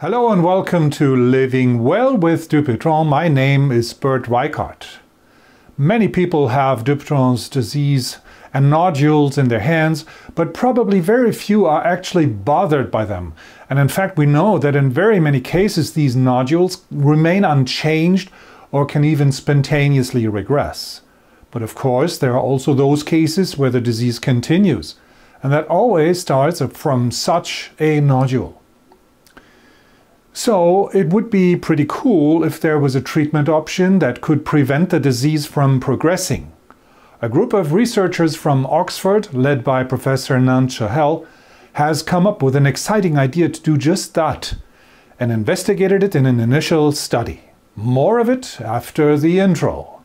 Hello and welcome to Living Well with Dupuytren. My name is Bert Reichert. Many people have Dupuytren's disease and nodules in their hands, but probably very few are actually bothered by them. And in fact, we know that in very many cases these nodules remain unchanged or can even spontaneously regress. But of course, there are also those cases where the disease continues, and that always starts from such a nodule. So it would be pretty cool if there was a treatment option that could prevent the disease from progressing. A group of researchers from Oxford, led by Professor Nanchahal, has come up with an exciting idea to do just that and investigated it in an initial study. More of it after the intro.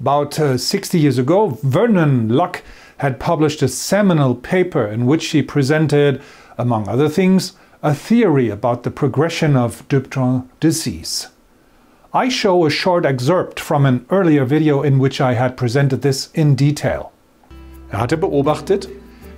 About uh, 60 years ago, Vernon Luck had published a seminal paper in which he presented, among other things, a theory about the progression of Dupuytren disease. I show a short excerpt from an earlier video in which I had presented this in detail. Er hatte beobachtet,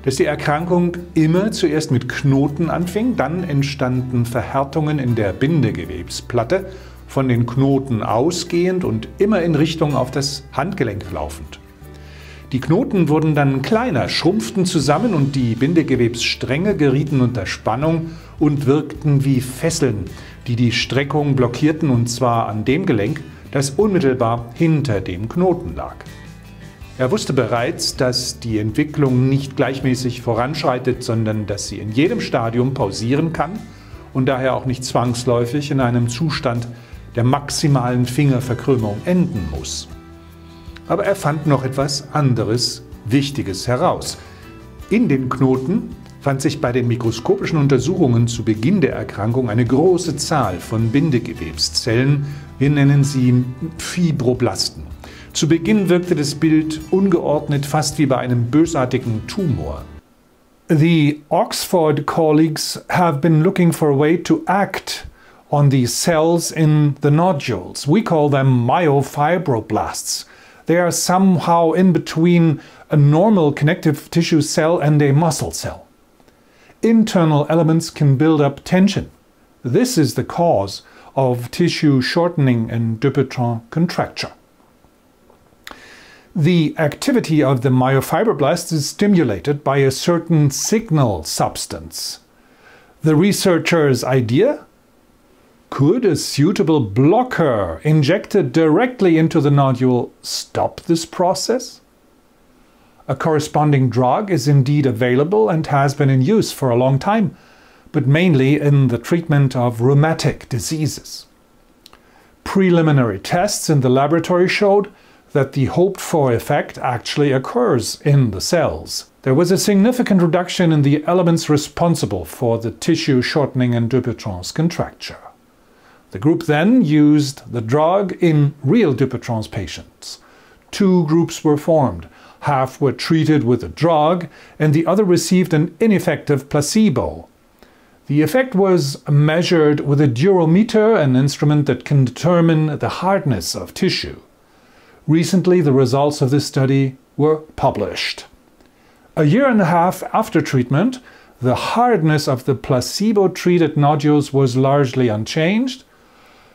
dass die Erkrankung immer zuerst mit Knoten anfing, dann entstanden Verhärtungen in der Bindegewebsplatte von den Knoten ausgehend und immer in Richtung auf das Handgelenk laufend. Die Knoten wurden dann kleiner, schrumpften zusammen und die Bindegewebsstränge gerieten unter Spannung und wirkten wie Fesseln, die die Streckung blockierten und zwar an dem Gelenk, das unmittelbar hinter dem Knoten lag. Er wusste bereits, dass die Entwicklung nicht gleichmäßig voranschreitet, sondern dass sie in jedem Stadium pausieren kann und daher auch nicht zwangsläufig in einem Zustand der maximalen Fingerverkrümmung enden muss. Aber er fand noch etwas anderes Wichtiges heraus. In den Knoten fand sich bei den mikroskopischen Untersuchungen zu Beginn der Erkrankung eine große Zahl von Bindegewebszellen, wir nennen sie Fibroblasten. Zu Beginn wirkte das Bild ungeordnet, fast wie bei einem bösartigen Tumor. The Oxford colleagues have been looking for a way to act on these cells in the nodules. We call them myofibroblasts. They are somehow in between a normal connective tissue cell and a muscle cell. Internal elements can build up tension. This is the cause of tissue shortening and Dupuytren contracture. The activity of the myofibroblasts is stimulated by a certain signal substance. The researcher's idea could a suitable blocker injected directly into the nodule stop this process? A corresponding drug is indeed available and has been in use for a long time, but mainly in the treatment of rheumatic diseases. Preliminary tests in the laboratory showed that the hoped for effect actually occurs in the cells. There was a significant reduction in the elements responsible for the tissue shortening and Dupuytren's contracture. The group then used the drug in real Dupuytren's patients. Two groups were formed. Half were treated with the drug, and the other received an ineffective placebo. The effect was measured with a durometer, an instrument that can determine the hardness of tissue. Recently, the results of this study were published. A year and a half after treatment, the hardness of the placebo treated nodules was largely unchanged,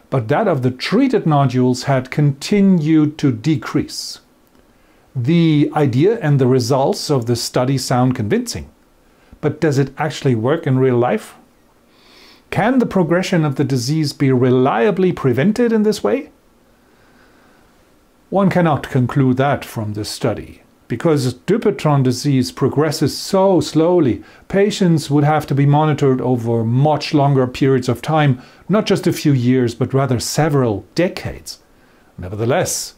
but that of the treated nodules had continued to decrease. The idea and the results of the study sound convincing, but does it actually work in real life? Can the progression of the disease be reliably prevented in this way? One cannot conclude that from this study. Because Dupuytren disease progresses so slowly, patients would have to be monitored over much longer periods of time, not just a few years, but rather several decades. Nevertheless,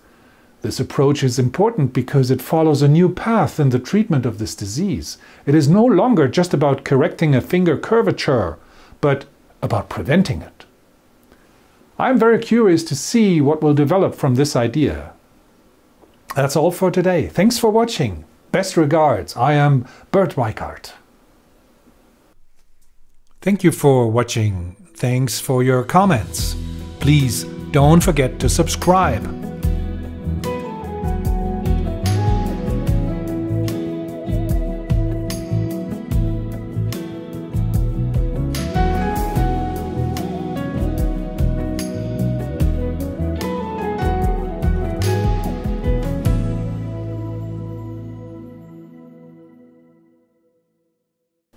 this approach is important because it follows a new path in the treatment of this disease. It is no longer just about correcting a finger curvature, but about preventing it. I am very curious to see what will develop from this idea. That's all for today. Thanks for watching. Best regards. I am Bert Reichert. Thank you for watching. Thanks for your comments. Please don't forget to subscribe.